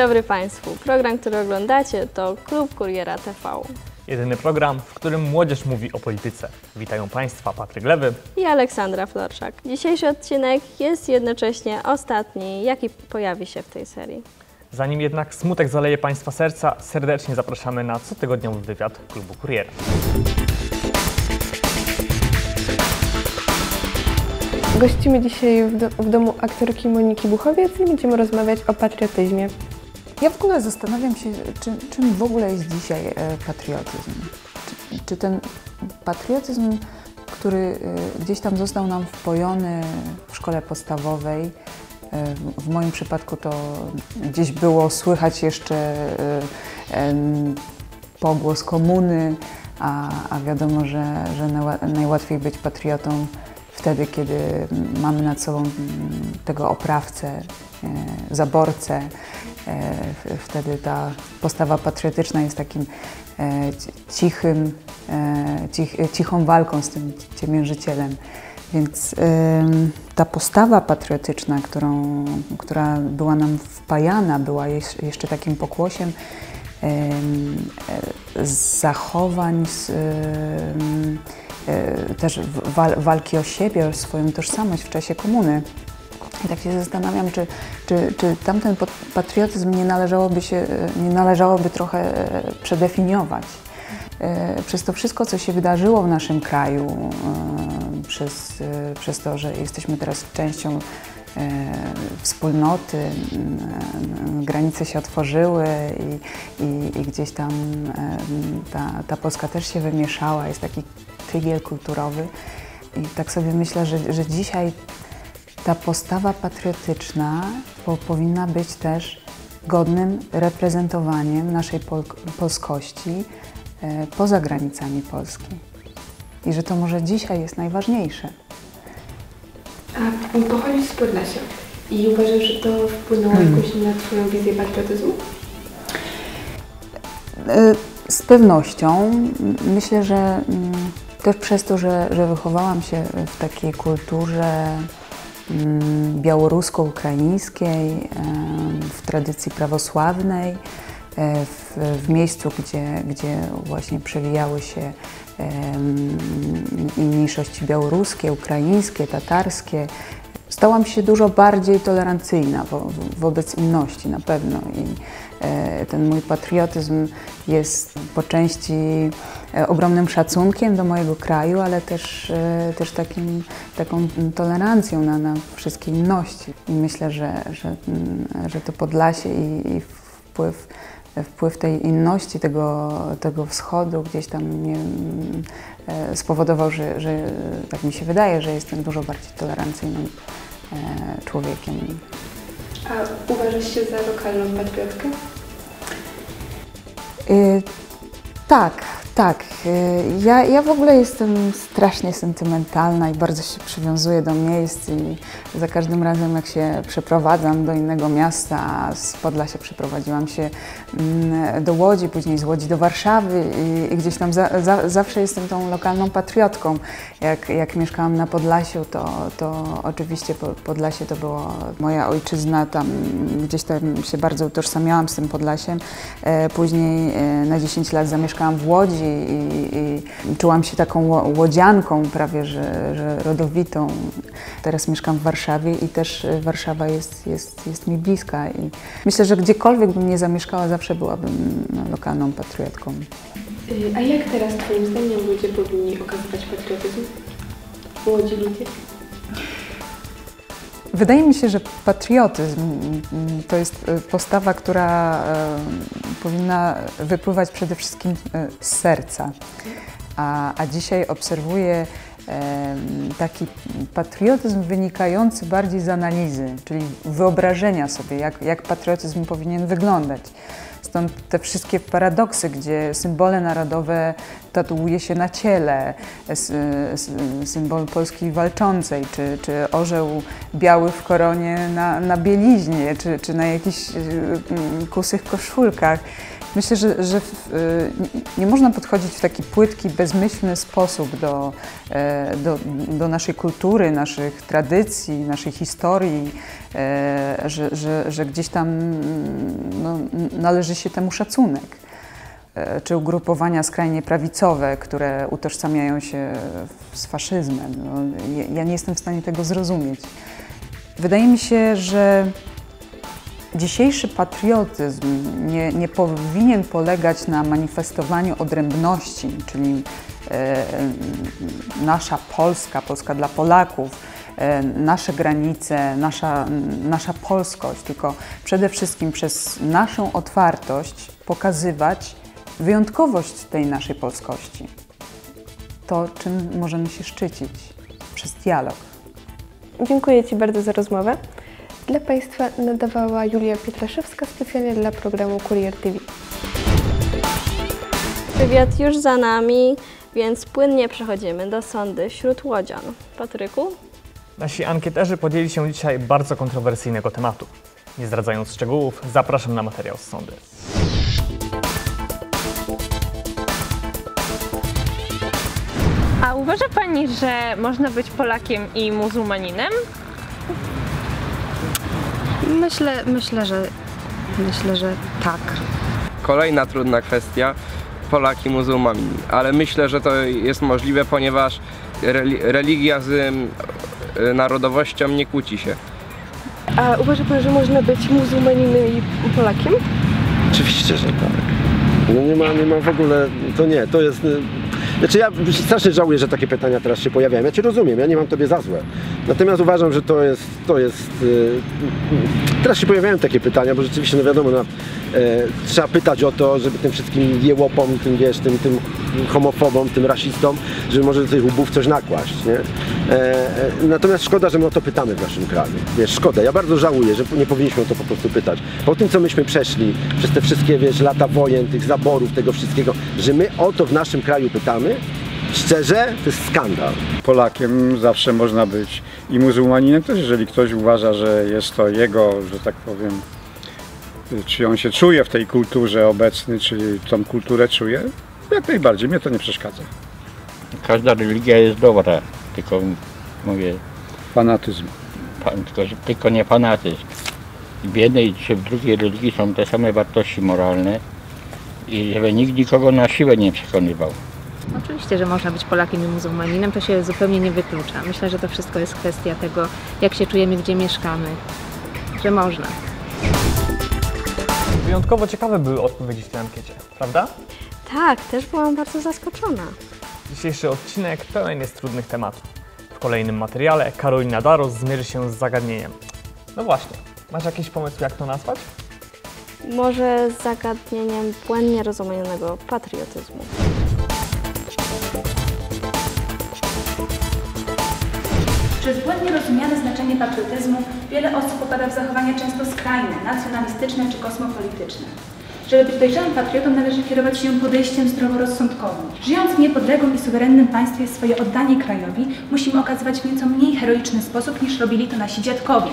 Dzień dobry Państwu. Program, który oglądacie to Klub Kuriera TV. Jedyny program, w którym młodzież mówi o polityce. Witają Państwa Patryk Lewy. I Aleksandra Florczak. Dzisiejszy odcinek jest jednocześnie ostatni, jaki pojawi się w tej serii. Zanim jednak smutek zaleje Państwa serca, serdecznie zapraszamy na cotygodniowy wywiad Klubu Kuriera. Gościmy dzisiaj w, do, w domu aktorki Moniki Buchowiec i będziemy rozmawiać o patriotyzmie. Ja w ogóle zastanawiam się, czym, czym w ogóle jest dzisiaj e, patriotyzm. Czy, czy ten patriotyzm, który e, gdzieś tam został nam wpojony w szkole podstawowej, e, w- moim przypadku to gdzieś było słychać jeszcze pogłos komuny, a, a wiadomo, że, że najła- najłatwiej być patriotą wtedy, kiedy mamy nad sobą mm, tego oprawcę, zaborcę. E, Wtedy ta postawa patriotyczna jest takim e, ci- cichym, e, cich, cichą walką z tym ciemiężycielem. Więc ta postawa patriotyczna, którą, która była nam wpajana, była jeszcze takim pokłosiem em, zachowań, też walki o siebie, o swoją tożsamość w czasie komuny. I tak się zastanawiam, czy, czy, czy tamten pat- patriotyzm nie należałoby, się, nie należałoby trochę e, przedefiniować. E, Przez to wszystko, co się wydarzyło w naszym kraju, e, przez, przez to, że jesteśmy teraz częścią wspólnoty, granice się otworzyły i, i, i gdzieś tam ta, ta Polska też się wymieszała, jest taki tygiel kulturowy. I tak sobie myślę, że, że dzisiaj ta postawa patriotyczna po, powinna być też godnym reprezentowaniem naszej pol, polskości e, poza granicami Polski. I że to może dzisiaj jest najważniejsze. A pochodzisz z Podlasia i uważasz, że to wpłynęło jakoś na Twoją wizję patriotyzmu? E, Z pewnością. Myślę, że mm, też przez to, że, że wychowałam się w takiej kulturze białorusko-ukraińskiej, em, w tradycji prawosławnej, e, w, w miejscu, gdzie, gdzie właśnie przewijały się mniejszości białoruskie, ukraińskie, tatarskie. Stałam się dużo bardziej tolerancyjna wo, wo, wobec inności na pewno i e, ten mój patriotyzm jest po części e, ogromnym szacunkiem do mojego kraju, ale też, e, też takim, taką tolerancją na, na wszystkie inności. I myślę, że, że, mm, że to Podlasie i, i wpływ, wpływ tej inności, tego, tego wschodu gdzieś tam mnie, e, spowodował, że, że tak mi się wydaje, że jestem dużo bardziej tolerancyjnym e, człowiekiem. A uważasz się za lokalną patriotkę? Y, tak, tak. Y, ja, ja w ogóle jestem strasznie sentymentalna i bardzo się przywiązuję do miejsc i za każdym razem jak się przeprowadzam do innego miasta, z Podlasia przeprowadziłam się mm, do Łodzi, później z Łodzi do Warszawy i, i gdzieś tam za, za, zawsze jestem tą lokalną patriotką. Jak, jak mieszkałam na Podlasiu, to, to oczywiście Po- Podlasie to była moja ojczyzna, tam gdzieś tam się bardzo utożsamiałam z tym Podlasiem. E, Później e, na 10 lat zamieszkałam w Łodzi i, i czułam się taką ło- łodzianką prawie, że, że rodowitą. Teraz mieszkam w Warszawie i też e, Warszawa jest, jest, jest mi bliska i myślę, że gdziekolwiek bym nie zamieszkała, zawsze byłabym no, lokalną patriotką. Y, A jak teraz Twoim zdaniem ludzie powinni okazywać patriotyzm? W Łodzi ludzie? Wydaje mi się, że patriotyzm to jest e, postawa, która e, powinna wypływać przede wszystkim e, z serca. A, a dzisiaj obserwuję taki patriotyzm wynikający bardziej z analizy, czyli wyobrażenia sobie, jak, jak patriotyzm powinien wyglądać. Stąd te wszystkie paradoksy, gdzie symbole narodowe tatuuje się na ciele, symbol Polski walczącej, czy, czy orzeł biały w koronie na, na bieliźnie, czy, czy na jakichś y, mm, kusych koszulkach. Myślę, że, że w, y, nie można podchodzić w taki płytki, bezmyślny sposób do, e, do, do naszej kultury, naszych tradycji, naszej historii, e, że, że, że gdzieś tam mm, no, należy się temu szacunek. E, czy ugrupowania skrajnie prawicowe, które utożsamiają się z faszyzmem. No, ja, ja nie jestem w stanie tego zrozumieć. Wydaje mi się, że dzisiejszy patriotyzm nie, nie powinien polegać na manifestowaniu odrębności, czyli e, nasza Polska, Polska dla Polaków, e, nasze granice, nasza, nasza polskość, tylko przede wszystkim przez naszą otwartość pokazywać wyjątkowość tej naszej polskości. To, czym możemy się szczycić przez dialog. Dziękuję Ci bardzo za rozmowę. Dla Państwa nadawała Julia Pietraszewska specjalnie dla programu Kurier TV. Wywiad już za nami, więc płynnie przechodzimy do sądy wśród łodzian. Patryku? Nasi ankieterzy podjęli się dzisiaj bardzo kontrowersyjnego tematu. Nie zdradzając szczegółów, zapraszam na materiał z sądy. A uważa Pani, że można być Polakiem i muzułmaninem? Myślę, myślę, że myślę, że tak. Kolejna trudna kwestia. Polaki muzułmanin, ale myślę, że to jest możliwe, ponieważ reli- religia z y, narodowością nie kłóci się. A uważa Pan, że można być muzułmaninem i Polakiem? Oczywiście, że tak. No nie ma, nie ma w ogóle, to nie, to jest... Znaczy ja strasznie żałuję, że takie pytania teraz się pojawiają. Ja Cię rozumiem, ja nie mam Tobie za złe. Natomiast uważam, że to jest, to jest... y, Teraz się pojawiają takie pytania, bo rzeczywiście, no wiadomo, no, e, trzeba pytać o to, żeby tym wszystkim jełopom, tym wiesz, tym, tym homofobom, tym rasistom, żeby może do tych łbów coś nakłaść, nie? E, e, natomiast szkoda, że my o to pytamy w naszym kraju. Wiesz, szkoda. Ja bardzo żałuję, że nie powinniśmy o to po prostu pytać. Po tym, co myśmy przeszli przez te wszystkie, wiesz, lata wojen, tych zaborów, tego wszystkiego, że my o to w naszym kraju pytamy, szczerze, to jest skandal. Polakiem zawsze można być i muzułmaninem też, jeżeli ktoś uważa, że jest to jego, że tak powiem, czy on się czuje w tej kulturze obecny, czy tą kulturę czuje, jak najbardziej, mnie to nie przeszkadza. Każda religia jest dobra, tylko mówię, Fanatyzm. pan, tylko, tylko nie fanatyzm. W jednej czy w drugiej religii są te same wartości moralne i żeby nikt nikogo na siłę nie przekonywał. Oczywiście, że można być Polakiem i muzułmaninem, to się zupełnie nie wyklucza. Myślę, że to wszystko jest kwestia tego, jak się czujemy, gdzie mieszkamy, że można. Wyjątkowo ciekawe były odpowiedzi w tej ankiecie, prawda? Tak, też byłam bardzo zaskoczona. Dzisiejszy odcinek pełen jest trudnych tematów. W kolejnym materiale Karolina Daros zmierzy się z zagadnieniem. No właśnie, masz jakiś pomysł jak to nazwać? Może z zagadnieniem błędnie rozumianego patriotyzmu. Przez błędnie rozumiane znaczenie patriotyzmu wiele osób popada w zachowania często skrajne, nacjonalistyczne czy kosmopolityczne. Żeby być dojrzałym patriotą należy kierować się podejściem zdroworozsądkowym. Żyjąc w niepodległym i suwerennym państwie swoje oddanie krajowi musimy okazywać w nieco mniej heroiczny sposób niż robili to nasi dziadkowie.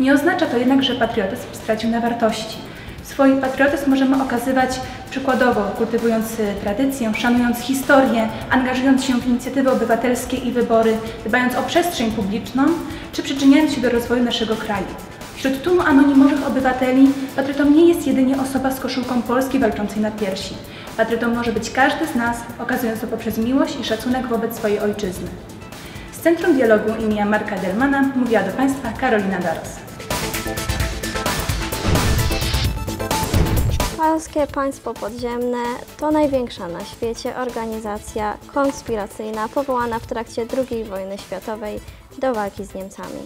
Nie oznacza to jednak, że patriotyzm stracił na wartości. Swój patriotyzm możemy okazywać przykładowo, kultywując y, tradycję, szanując historię, angażując się w inicjatywy obywatelskie i wybory, dbając o przestrzeń publiczną, czy przyczyniając się do rozwoju naszego kraju. Wśród tłumu anonimowych obywateli patriotą nie jest jedynie osoba z koszulką Polski walczącej na piersi. Patriotą może być każdy z nas, okazując to poprzez miłość i szacunek wobec swojej ojczyzny. Z Centrum Dialogu imienia Marka Delmana mówiła do Państwa Karolina Daros. Polskie Państwo Podziemne to największa na świecie organizacja konspiracyjna powołana w trakcie II wojny światowej do walki z Niemcami.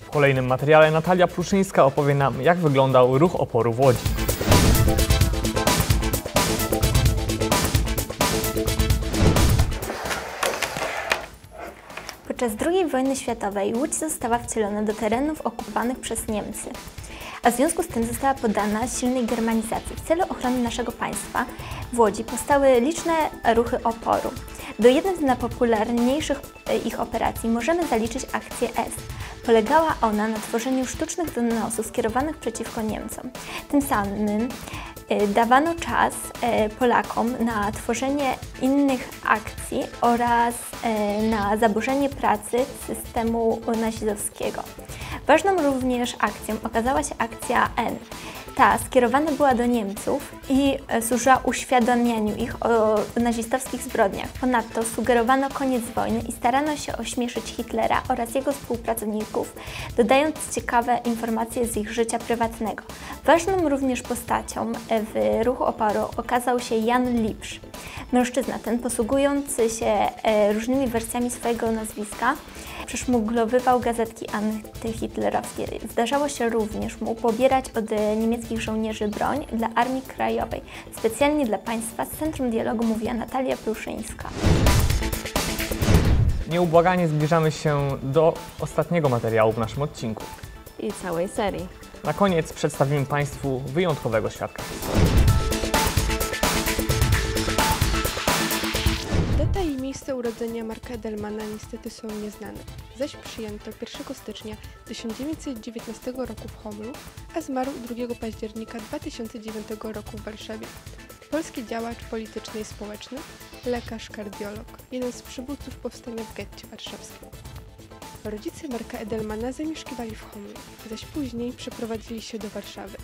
W kolejnym materiale Natalia Pruszyńska opowie nam, jak wyglądał ruch oporu w Łodzi. Podczas II wojny światowej Łódź została wcielona do terenów okupowanych przez Niemcy, a w związku z tym została poddana silnej germanizacji. W celu ochrony naszego państwa w Łodzi powstały liczne ruchy oporu. Do jednej z najpopularniejszych e, ich operacji możemy zaliczyć akcję S. Polegała ona na tworzeniu sztucznych donosów skierowanych przeciwko Niemcom. Tym samym e, dawano czas e, Polakom na tworzenie innych akcji oraz na zaburzenie pracy systemu nazistowskiego. Ważną również akcją okazała się akcja N. Ta skierowana była do Niemców i e, służyła uświadamianiu ich o nazistowskich zbrodniach. Ponadto sugerowano koniec wojny i starano się ośmieszyć Hitlera oraz jego współpracowników, dodając ciekawe informacje z ich życia prywatnego. Ważną również postacią e, w ruchu oporu okazał się Jan Lipsz. Mężczyzna ten, posługujący się e, różnymi wersjami swojego nazwiska, przeszmuglowywał gazetki antyhitlerowskie. Zdarzało się również mu pobierać od e, niemieckich żołnierzy broń dla Armii Krajowej. Specjalnie dla Państwa z Centrum Dialogu mówiła Natalia Pruszyńska. Nieubłaganie zbliżamy się do ostatniego materiału w naszym odcinku. I całej serii. Na koniec przedstawimy Państwu wyjątkowego świadka historii. Miejsce urodzenia Marka Edelmana niestety są nieznane, zaś przyjęto 1 stycznia 1919 roku w Homlu, a zmarł 2 października 2009 roku w Warszawie. Polski działacz polityczny i społeczny, lekarz, kardiolog, jeden z przywódców powstania w getcie warszawskim. Rodzice Marka Edelmana zamieszkiwali w Homlu, zaś później przeprowadzili się do Warszawy.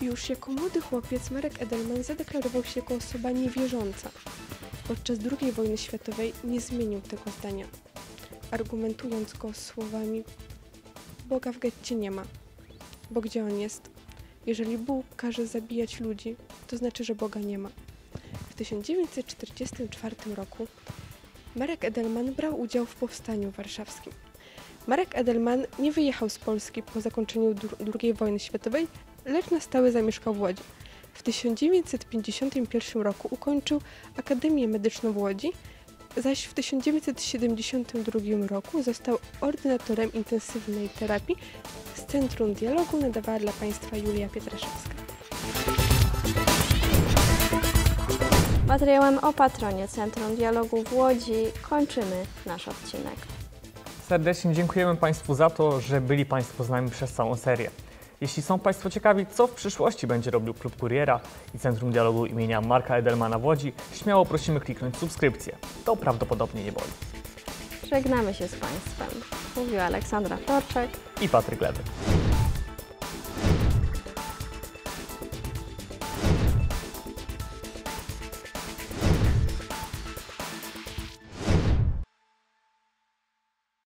Już jako młody chłopiec Marek Edelman zadeklarował się jako osoba niewierząca. Podczas II wojny światowej nie zmienił tego zdania, argumentując go słowami Boga w getcie nie ma, bo gdzie on jest? Jeżeli Bóg każe zabijać ludzi, to znaczy, że Boga nie ma. W 1944 roku Marek Edelman brał udział w powstaniu warszawskim. Marek Edelman nie wyjechał z Polski po zakończeniu II wojny światowej, lecz na stałe zamieszkał w Łodzi. W 1951 roku ukończył Akademię Medyczną w Łodzi, zaś w 1972 roku został ordynatorem intensywnej terapii z Centrum Dialogu nadawała dla Państwa Julia Pietraszewska. Materiałem o patronie Centrum Dialogu w Łodzi kończymy nasz odcinek. Serdecznie dziękujemy Państwu za to, że byli Państwo z nami przez całą serię. Jeśli są Państwo ciekawi, co w przyszłości będzie robił Klub Kuriera i Centrum Dialogu imienia Marka Edelmana w Łodzi, śmiało prosimy kliknąć subskrypcję. To prawdopodobnie nie boli. Żegnamy się z Państwem. Mówiła Aleksandra Florczak. I Patryk Lewy.